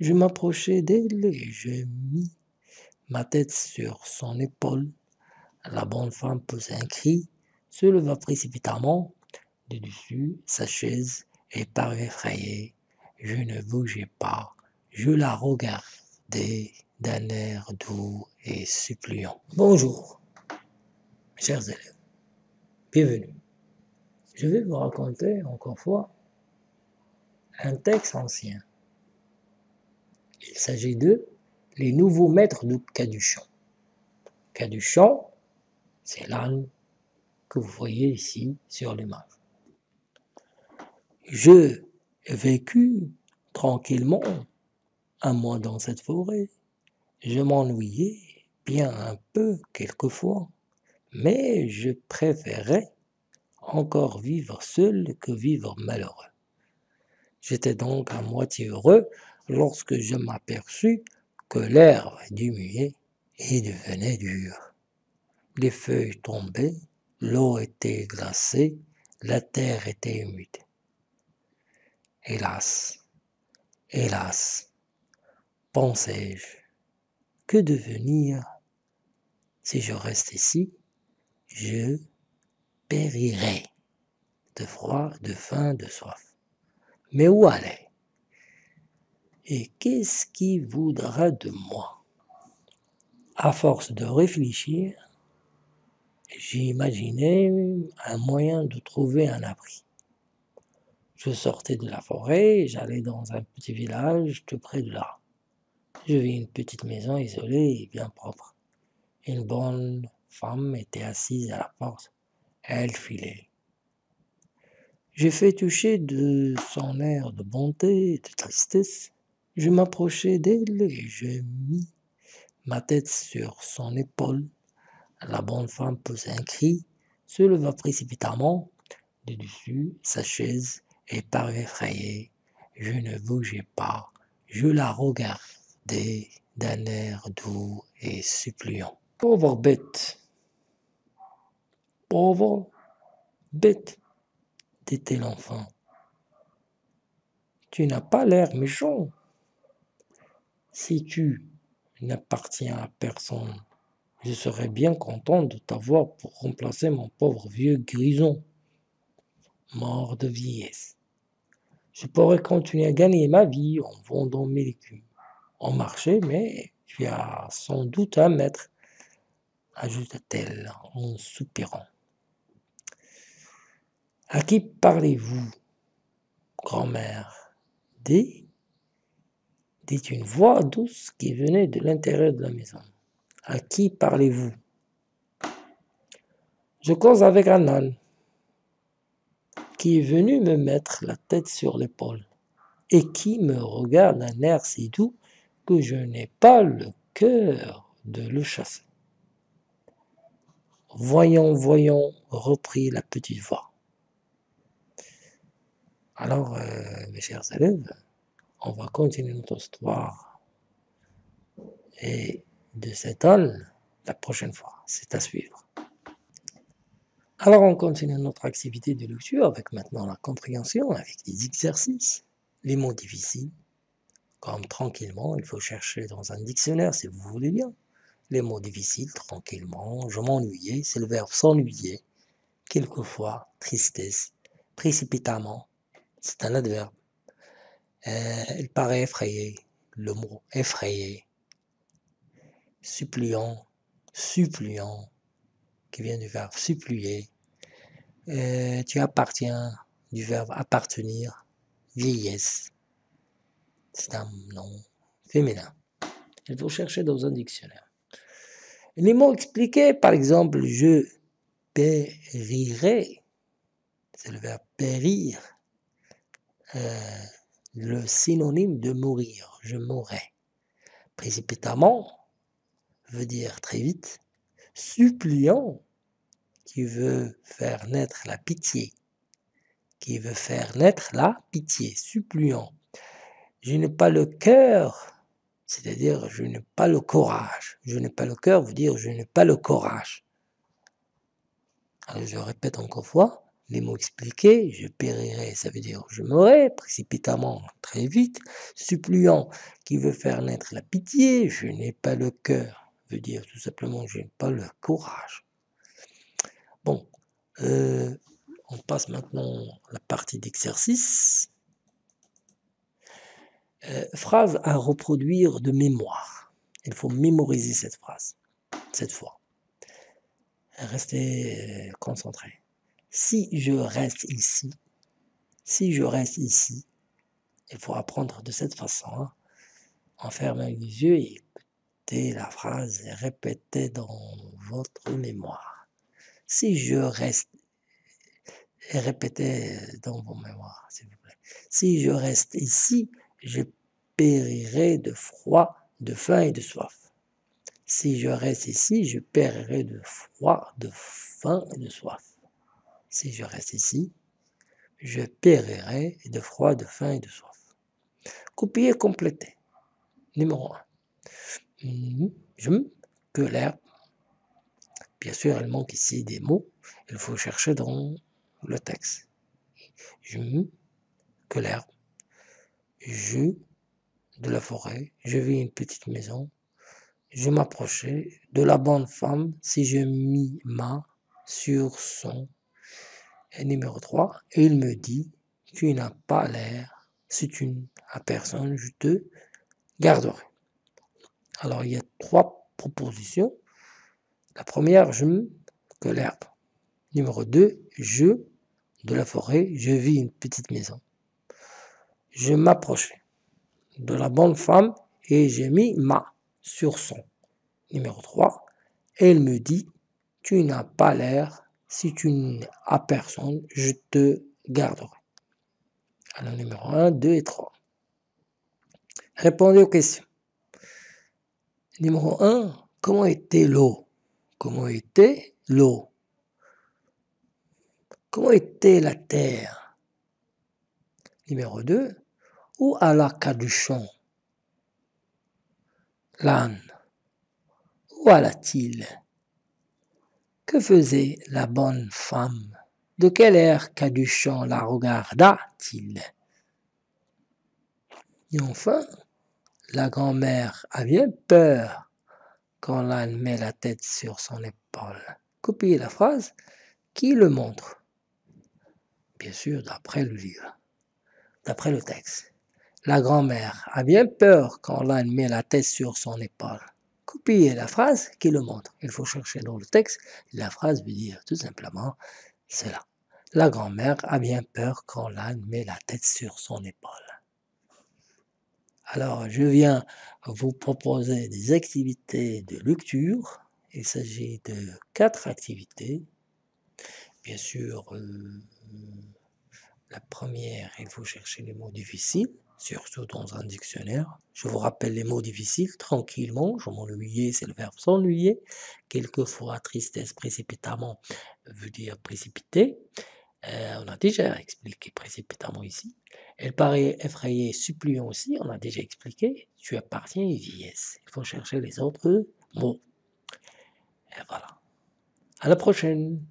Je m'approchai d'elle et je mis ma tête sur son épaule. La bonne femme poussa un cri, se leva précipitamment de dessus sa chaise et parut effrayée. Je ne bougeais pas, je la regardais d'un air doux et suppliant. Bonjour, chers élèves, bienvenue. Je vais vous raconter encore fois un texte ancien. Il s'agit de Les nouveaux maîtres de Caduchon. Caduchon, c'est l'âne que vous voyez ici sur l'image. Je vécu tranquillement un mois dans cette forêt. Je m'ennuyais bien un peu quelquefois, mais je préférais encore vivre seul que vivre malheureux. J'étais donc à moitié heureux lorsque je m'aperçus que l'herbe diminuait et devenait dure. Les feuilles tombaient, l'eau était glacée, la terre était humide. Hélas, hélas, pensai-je, que devenir? Si je reste ici Je périrai de froid, de faim, de soif. Mais où aller? Et qu'est-ce qui voudra de moi? À force de réfléchir, j'imaginais un moyen de trouver un abri. Je sortais de la forêt, j'allais dans un petit village tout près de là. Je vis une petite maison isolée et bien propre. Une bonne femme était assise à la porte. Elle filait. J'ai fait toucher de son air de bonté et de tristesse. Je m'approchai d'elle et je mis ma tête sur son épaule. La bonne femme poussa un cri, se leva précipitamment de dessus sa chaise et parut effrayée. Je ne bougeais pas, je la regardais d'un air doux et suppliant. Pauvre bête, pauvre bête dit-elle enfin. Tu n'as pas l'air méchant. Si tu n'appartiens à personne, je serais bien content de t'avoir pour remplacer mon pauvre vieux grison, mort de vieillesse. Je pourrais continuer à gagner ma vie en vendant mes légumes, en marché, mais tu as sans doute un maître, ajouta-t-elle en soupirant. À qui parlez-vous, grand-mère dit, dit une voix douce qui venait de l'intérieur de la maison. À qui parlez-vous? Je cause avec un âne qui est venu me mettre la tête sur l'épaule et qui me regarde d'un air si doux que je n'ai pas le cœur de le chasser. Voyons, voyons, reprit la petite voix. Alors, euh, mes chers élèves, on va continuer notre histoire et de cet âne la prochaine fois. C'est à suivre. Alors, on continue notre activité de lecture avec maintenant la compréhension, avec des exercices, les mots difficiles. Comme tranquillement, il faut chercher dans un dictionnaire si vous voulez bien. Les mots difficiles, tranquillement, je m'ennuyais, c'est le verbe s'ennuyer. Quelquefois, tristesse, précipitamment, c'est un adverbe. Euh, il paraît effrayé, le mot effrayé. Suppliant, suppliant, qui vient du verbe supplier. Euh, tu appartiens, du verbe appartenir, vieillesse. C'est un nom féminin. Il faut chercher dans un dictionnaire. Les mots expliqués, par exemple, je périrai, c'est le verbe périr, euh, le synonyme de mourir, je mourrai. Précipitamment veut dire très vite. Suppliant, qui veut faire naître la pitié, qui veut faire naître la pitié, suppliant. Je n'ai pas le cœur, c'est-à-dire je n'ai pas le courage. Je n'ai pas le cœur veut dire je n'ai pas le courage. Alors je répète encore fois, les mots expliqués, je périrai, ça veut dire je mourrai précipitamment, très vite, suppliant qui veut faire naître la pitié, je n'ai pas le cœur, veut dire tout simplement je n'ai pas le courage. Bon, euh, on passe maintenant à la partie d'exercice. Euh, phrase à reproduire de mémoire. Il faut mémoriser cette phrase, cette fois. Restez euh, concentré. Si je reste ici, si je reste ici, il faut apprendre de cette façon, hein, en fermant les yeux et écoutez la phrase et répétez dans votre mémoire. Si je reste, répétez dans vos mémoires, s'il vous plaît. Si je reste ici, je périrai de froid, de faim et de soif. Si je reste ici, je périrai de froid, de faim et de soif. Si je reste ici, je périrai de froid, de faim et de soif. Copier, compléter. Numéro 1. Mhm. Je que l'herbe. Bien sûr, il manque ici des mots. Il faut chercher dans le texte. Je que l'herbe. Je de la forêt. Je vis une petite maison. Je m'approchais de la bonne femme si je mis ma sur son et numéro 3, et il me dit, tu n'as pas l'air, si tu n'as personne, je te garderai. Alors il y a trois propositions. La première, je me que l'herbe. Numéro 2, je de la forêt, je vis une petite maison. Je m'approchais de la bonne femme et j'ai mis ma sur son. Numéro 3, elle me dit, tu n'as pas l'air si tu n'as personne, je te garderai. Alors, numéro 1, 2 et 3. Répondez aux questions. Numéro 1, comment était l'eau? Comment était l'eau? Comment était la terre? Numéro 2, où alla Caduchon? L'âne Où alla-t-il que faisait la bonne femme? De quel air Caduchon la regarda-t-il? Et enfin, la grand-mère a bien peur quand l'âne met la tête sur son épaule. Copiez la phrase qui le montre. Bien sûr, d'après le livre, d'après le texte. La grand-mère a bien peur quand l'âne met la tête sur son épaule copier la phrase qui le montre. Il faut chercher dans le texte. La phrase veut dire tout simplement cela. La grand-mère a bien peur quand l'âne met la tête sur son épaule. Alors, je viens vous proposer des activités de lecture. Il s'agit de quatre activités. Bien sûr, euh, la première, il faut chercher les mots difficiles surtout dans un dictionnaire. Je vous rappelle les mots difficiles tranquillement. Je m'ennuyais, c'est le verbe s'ennuyer. Quelquefois, tristesse précipitamment veut dire précipiter. Euh, on a déjà expliqué précipitamment ici. Elle paraît effrayée, suppliant aussi. On a déjà expliqué. Tu appartiens et vieillesse. Il faut chercher les autres mots. Et voilà. À la prochaine.